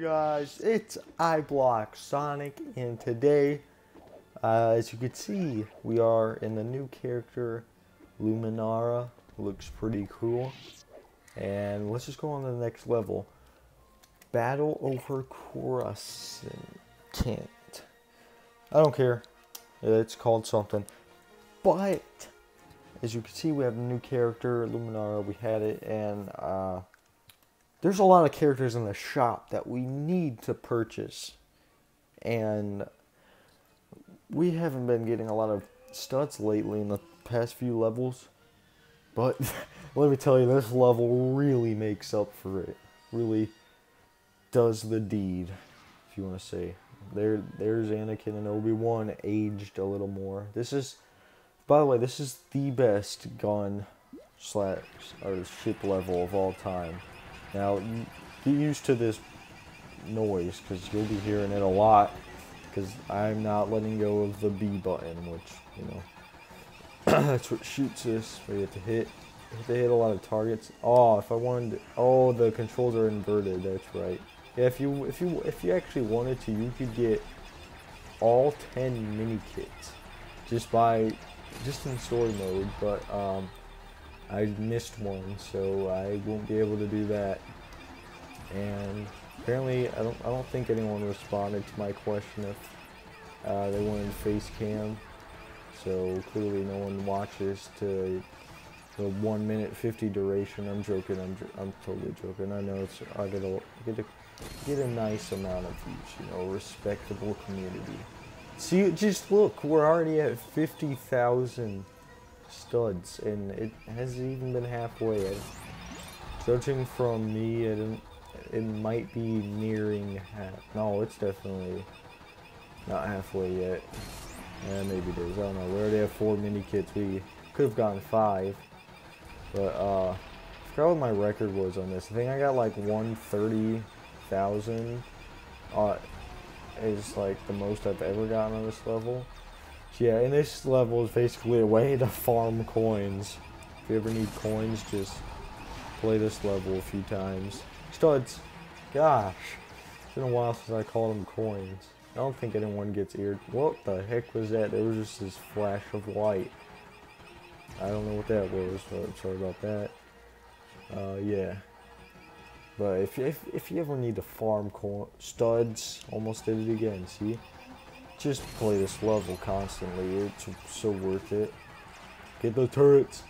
guys, it's iBloxonic, and today, uh, as you can see, we are in the new character, Luminara. Looks pretty cool. And let's just go on to the next level. Battle over Coruscant. I don't care. It's called something. But, as you can see, we have a new character, Luminara. We had it, and, uh, there's a lot of characters in the shop that we need to purchase. And we haven't been getting a lot of studs lately in the past few levels. But let me tell you, this level really makes up for it. Really does the deed, if you want to say. There, there's Anakin and Obi-Wan aged a little more. This is, by the way, this is the best gun slash or ship level of all time. Now, get used to this noise because you'll be hearing it a lot because I'm not letting go of the B button, which, you know, that's what shoots us. We have to hit, have to hit a lot of targets. Oh, if I wanted, to, oh, the controls are inverted. That's right. Yeah, if you if you if you actually wanted to, you could get all 10 mini kits just by just in story mode, but um, I missed one, so I won't be able to do that. And apparently, I don't I don't think anyone responded to my question if uh, they wanted face cam. So clearly, no one watches to the one minute fifty duration. I'm joking. I'm I'm totally joking. I know it's I get a get a get a nice amount of views. You know, respectable community. See, just look, we're already at fifty thousand studs, and it hasn't even been halfway. Judging from me, it, it might be nearing half. No, it's definitely not halfway yet. Yeah, maybe it is. I don't know. We already have four mini kits. We could have gotten five. But, uh, I forgot what my record was on this. I think I got like 130,000. Uh, is like the most I've ever gotten on this level. Yeah, and this level is basically a way to farm coins. If you ever need coins, just play this level a few times. Studs. Gosh. It's been a while since I called them coins. I don't think anyone gets eared. What the heck was that? There was just this flash of light. I don't know what that was, sorry about that. Uh, yeah. But if, if, if you ever need to farm coin, studs, almost did it again, see? Just play this level constantly. It's so worth it. Get the turrets.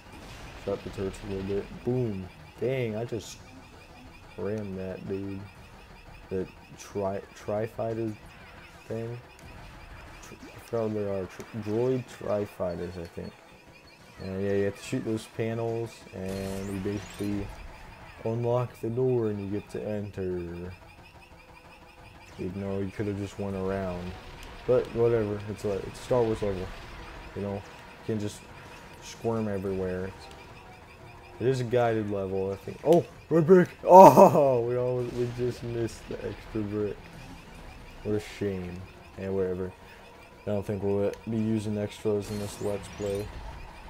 Shut the turrets a little bit. Boom. Dang, I just rammed that dude. The tri tri fighter thing. Forgot they are. Droid tri fighters, I think. And yeah, you have to shoot those panels, and you basically unlock the door, and you get to enter. Even though you could have just went around. But whatever, it's a it's Star Wars level. You know, you can just squirm everywhere. It's, it is a guided level, I think. Oh, red brick! Oh, we we just missed the extra brick. What a shame. And whatever. I don't think we'll be using extras in this Let's Play.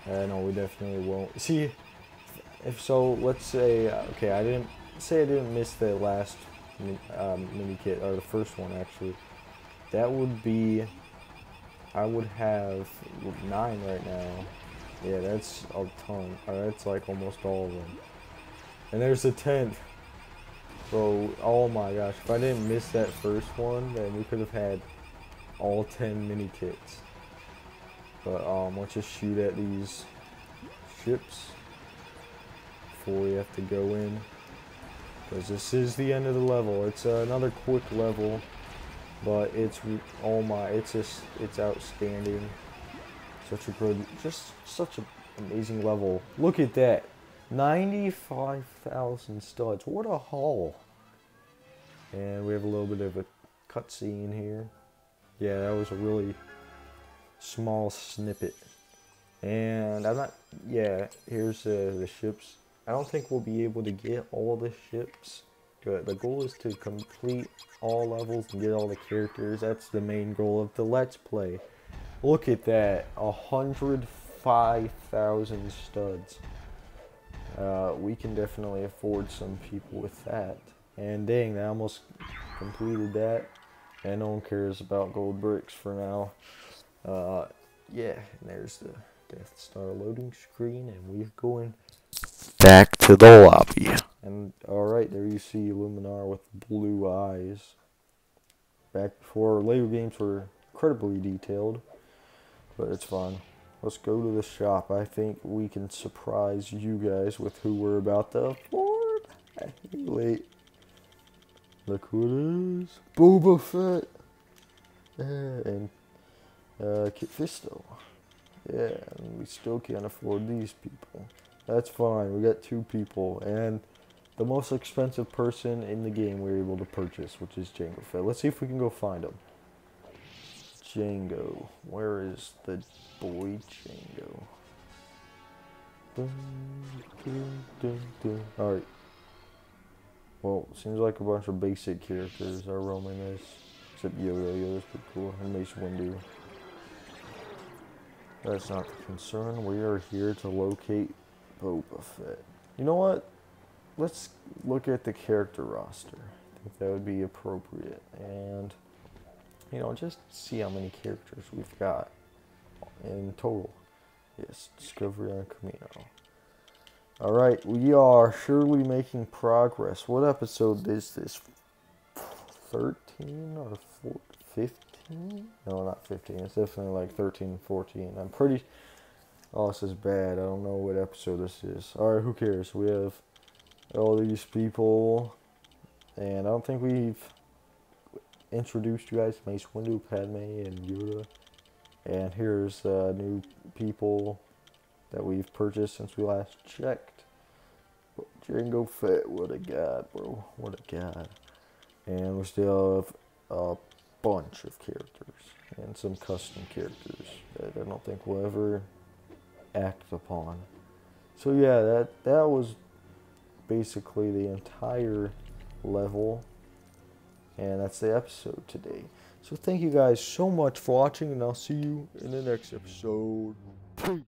Uh, no, we definitely won't. See, if so, let's say, okay, I didn't, say I didn't miss the last um, mini kit, or the first one actually. That would be, I would have nine right now. Yeah, that's a ton. Uh, that's like almost all of them. And there's the 10th. Bro, oh my gosh. If I didn't miss that first one, then we could have had all 10 mini kits. But um, let's just shoot at these ships before we have to go in. Because this is the end of the level. It's uh, another quick level but it's oh my it's just it's outstanding. Such a good just such an amazing level. Look at that. 95,000 studs. What a haul. And we have a little bit of a cutscene here. Yeah that was a really small snippet. And I'm not yeah here's uh, the ships. I don't think we'll be able to get all the ships Good. The goal is to complete all levels and get all the characters. That's the main goal of the Let's Play. Look at that. 105,000 studs. Uh, we can definitely afford some people with that. And dang, I almost completed that. And no one cares about gold bricks for now. Uh, yeah, there's the Death Star loading screen, and we're going back to the lobby. And alright, there you see Luminara with blue eyes. Back before Lego games were incredibly detailed, but it's fun. Let's go to the shop. I think we can surprise you guys with who we're about to afford. Wait. Look who it is. Boba Fett. And uh, Kit Fisto. Yeah, we still can't afford these people. That's fine. We got two people, and the most expensive person in the game we were able to purchase, which is Jango Fett. Let's see if we can go find him. Jango. Where is the boy Jango? Alright. Well, seems like a bunch of basic characters are roaming this. Except Yoda. Yoda's pretty cool. And Mace Windu. That's not the concern. We are here to locate Boba Fett. You know what? Let's look at the character roster. I think that would be appropriate. And, you know, just see how many characters we've got in total. Yes, Discovery on Camino. Alright, we are surely making progress. What episode is this? 13 or 15? No, not 15. It's definitely like 13, 14. I'm pretty... Oh, this is bad. I don't know what episode this is. Alright, who cares? We have all these people. And I don't think we've introduced you guys to Mace Windu, Padme, and Yoda. And here's uh, new people that we've purchased since we last checked. Jango Fett, what a god, bro. What a god. And we still have a bunch of characters and some custom characters that I don't think we'll ever act upon. So yeah, that that was basically the entire level and that's the episode today. So thank you guys so much for watching and I'll see you in the next episode.